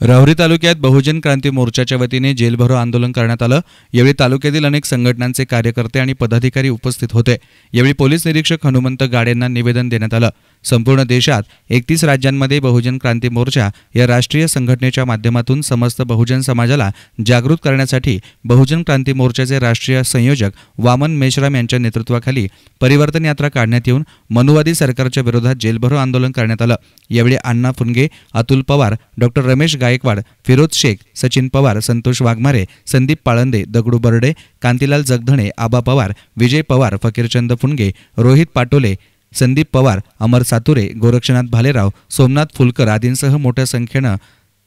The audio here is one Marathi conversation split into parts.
राहुरी तालुक्यात बहुजन क्रांती मोर्चाच्या वतीने जेलभरो आंदोलन करण्यात आलं. यावेळी तालुक्यातील अनेक संघटनांचे कार्यकर्ते आणि पदाधिकारी उपस्थित होते. यावेळी पोलीस निरीक्षक हनुमंत गाडेंना निवेदन देण्यात आलं. संपूर्ण देशात एकतीस राज्यांमध्ये बहुजन क्रांती मोर्चा या राष्ट्रीय संघटनेच्या माध्यमातून समस्त बहुजन समाजाला जागृत करण्यासाठी बहुजन क्रांती मोर्चाचे राष्ट्रीय संयोजक वामन मेश्राम यांच्या नेतृत्वाखाली परिवर्तन यात्रा काढण्यात येऊन मनुवादी सरकारच्या विरोधात जेलभरो आंदोलन करण्यात आलं. यावेळी अण्णा फुनगे अतुल पवार डॉक्टर रमेश गायकवाड फिरोज शेख सचिन पवार संतोष वाघमारे संदीप पाळंदे दगडू बर्डे कांतीलाल जगधणे आबा पवार विजय पवार फकीरचंद फुनगे रोहित पाटोले संदीप पवार अमर सातुरे गोरक्षनाथ भालेराव सोमनाथ फुलकर आदींसह मोठ्या संख्येनं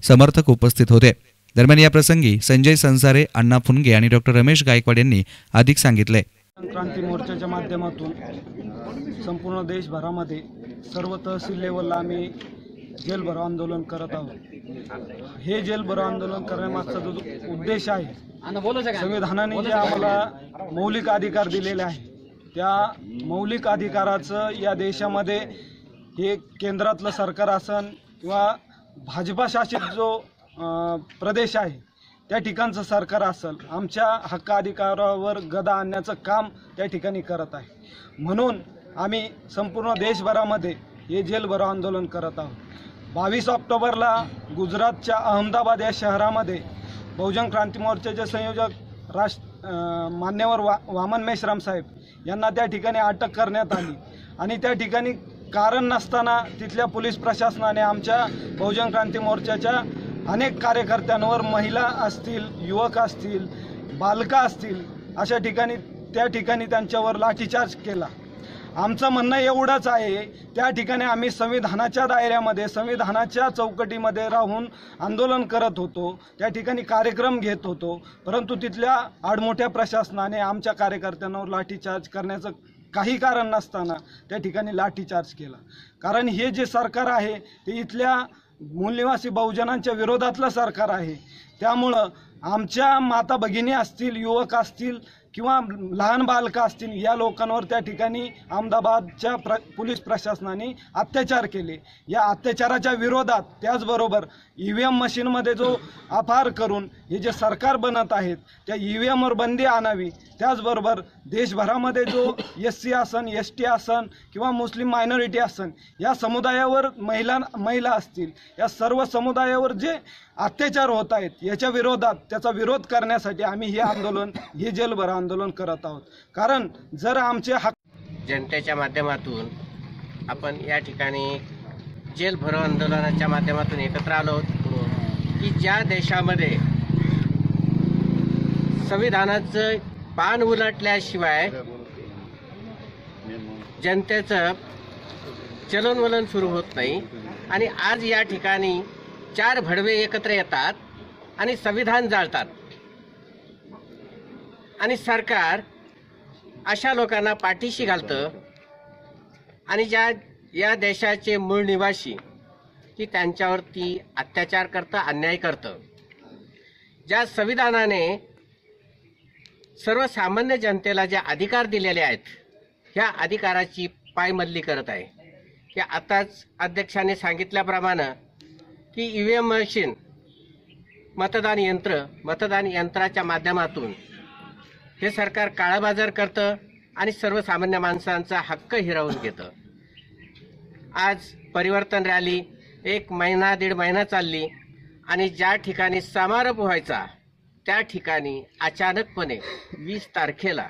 समर्थक उपस्थित होते. दरम्यान या प्रसंगी संजय संसारे अण्णा फुनगे आणि डॉक्टर रमेश गायकवाड यांनी अधिक सांगितले. क्रांती मोर्चाच्या माध्यमातून संपूर्ण देशभरामध्ये सर्व तहसील लेवलला आम्ही जेलभरो आंदोलन करत आहोत. हे जेलभरो आंदोलन करण्यामागचा जो उद्देश आहे संविधानाने जे आम्हाला मौलिक अधिकार दिलेले आहे त्या मौलिक अधिकाराचं या देशामध्ये हे केंद्रातलं सरकार असन किंवा भाजपा शासित जो प्रदेश आहे त्या ठिकाणचं सरकार असेल आमच्या हक्क अधिकारावर गदा आणण्याचं काम त्या ठिकाणी करत आहे. म्हणून आम्ही संपूर्ण देशभरामध्ये हे जेलभरो आंदोलन करत आहोत. बावीस ऑक्टोबरला गुजरातच्या अहमदाबाद या शहरामध्ये बहुजन क्रांती मोर्चाचे संयोजक राष्ट्र मान्यवर वा वामन मेश्राम साहेब यांना त्या ठिकाणी अटक करण्यात आली. आणि त्या ठिकाणी कारण नसताना तिथल्या पोलीस प्रशासनाने आमच्या बहुजन क्रांती मोर्चाच्या अनेक कार्यकर्त्यांवर महिला असतील युवक असतील बालका असतील अशा ठिकाणी त्या ठिकाणी त्यांच्यावर लाठीचार्ज केला. आमचं म्हणणं एवढंच आहे त्या ठिकाणी आम्ही संविधानाच्या दायऱ्यामध्ये संविधानाच्या चौकटीमध्ये राहून आंदोलन करत होतो त्या ठिकाणी कार्यक्रम घेत होतो परंतु तिथल्या आडमोठ्या प्रशासनाने आमच्या कार्यकर्त्यांवर लाठीचार्ज करण्याचं काही कारण नसताना त्या ठिकाणी लाठीचार्ज केला. कारण हे जे सरकार आहे ते इथल्या मूलनिवासी बहुजनांच्या विरोधातलं सरकार आहे. त्यामुळं आमच्या माता भगिनी असतील युवक असतील किंवा लहान बालकं असतील या लोकांवर त्या ठिकाणी अहमदाबादच्या प्र पोलीस प्रशासनाने अत्याचार केले. या अत्याचाराच्या विरोधात त्याचबरोबर ई व्ही एम मशीनमध्ये जो अपार करून हे जे सरकार बनत आहेत त्या ई व्ही एमवर बंदी आणावी. त्याचबरोबर देशभरामध्ये जो एस सी आसन एस टी आसन किंवा मुस्लिम मायनॉरिटी आसन या समुदायावर महिला महिला असतील या सर्व समुदायावर जे अत्याचार होत आहेत याच्या विरोधात त्याचा विरोध करण्यासाठी आम्ही हे आंदोलन हे जेलभरा आंदोलन करत आहोत. कारण जर आमचे हक जनतेच्या माध्यमातून आपण या ठिकाणी जेल भरो आंदोलनाच्या माध्यमातून एकत्र आलो की ज्या देशामध्ये संविधानाचं पान उलटल्याशिवाय जनतेचं चलनवलन सुरू होत नाही आणि आज या ठिकाणी चार भडवे एकत्र येतात आणि संविधान जाळतात. आणि सरकार अशा लोकांना पाठीशी घालतं. आणि ज्या या देशाचे मूळ निवासी की त्यांच्यावरती अत्याचार करतं अन्याय करतं. ज्या संविधानाने सर्वसामान्य जनतेला जे अधिकार दिलेले आहेत ह्या अधिकाराची पायमल्ली करत आहे. की आताच अध्यक्षांनी सांगितल्याप्रमाणे की ई व्ही एम मशीन मतदान यंत्र मतदान यंत्राच्या माध्यमातून हे सरकार काळाबाजार करतं आणि सर्वसामान्य माणसांचा हक्क हिरावून घेतं. आज परिवर्तन रॅली एक महिना दीड महिना चालली आणि ज्या ठिकाणी समारोप व्हायचा त्या ठिकाणी अचानकपणे वीस तारखेला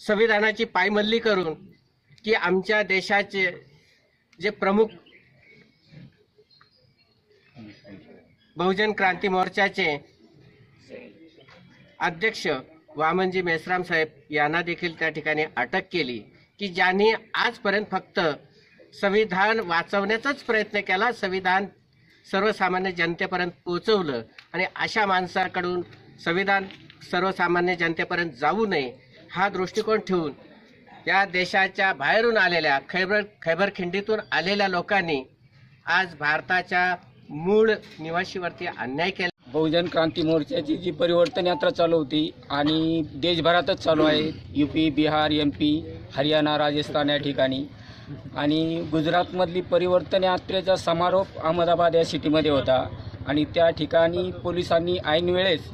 संविधानाची पायमल्ली करून की आमच्या देशाचे जे प्रमुख बहुजन क्रांती मोर्चाचे अध्यक्ष वामनजी मेसराम साहेब यांना देखील त्या ठिकाणी अटक केली की ज्यांनी आजपर्यंत फक्त संविधान वाचवण्याचाच प्रयत्न केला संविधान सर्वसामान्य जनतेपर्यंत पोहोचवलं आणि अशा माणसाकडून संविधान सर्वसामान्य जनतेपर्यंत जाऊ नये हा दृष्टिकोन ठेवून या देशाच्या बाहेरून आलेल्या खैबर खैबर खिंडीतून आलेल्या लोकांनी आज भारताच्या मूळ निवासीवरती अन्याय केला. बहुजन क्रांती मोर्चाची जी परिवर्तन यात्रा चालू होती आणि देशभरातच चालू आहे U P Bihar M P Haryana Rajasthan या ठिकाणी. आणि गुजरातमधली परिवर्तन यात्रेचा समारोप अहमदाबाद या सिटीमध्ये होता. आणि त्या ठिकाणी पोलिसांनी ऐन वेळेस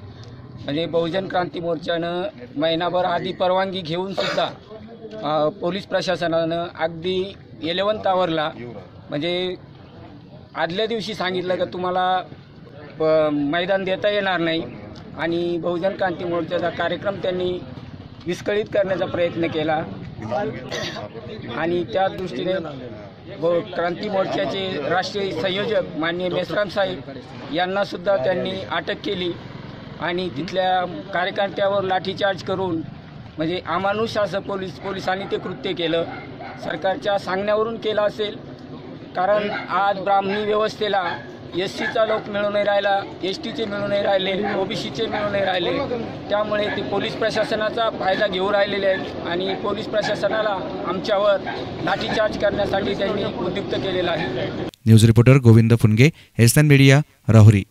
म्हणजे बहुजन क्रांती मोर्चानं महिनाभर आधी परवानगी घेऊन सुद्धा पोलीस प्रशासनानं अगदी इलेवन्थ आवरला म्हणजे आदल्या दिवशी सांगितलं का तुम्हाला प- मैदान देता येणार नाही आणि बहुजन क्रांती मोर्चाचा कार्यक्रम त्यांनी विस्कळीत करण्याचा प्रयत्न केला. आणि त्या दृष्टीने क्रांती मोर्चाचे राष्ट्रीय संयोजक माननीय मेसराम साहेब यांना सुद्धा त्यांनी अटक केली आणि तिथल्या कार्यकर्त्यावर लाठीचार्ज करून म्हणजे अमानुष असं पोलीस पोलिसांनी ते कृत्य केलं. सरकारच्या सांगण्यावरून केलं असेल. कारण आज ब्राह्मणी व्यवस्थेला एस सीचा लोक मिळू नाही राहिला एस टीचे मिळू नाही राहिले ओबीसीचे मिळू नाही राहिले. त्यामुळे ते पोलीस प्रशासनाचा फायदा घेऊ राहिलेले आहेत आणि पोलीस प्रशासनाला आमच्यावर लाठीचार्ज करण्यासाठी त्यांनी उद्युक्त केलेलं आहे. News reporter Govind Phunge S N media Rahuri.